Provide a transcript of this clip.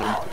system.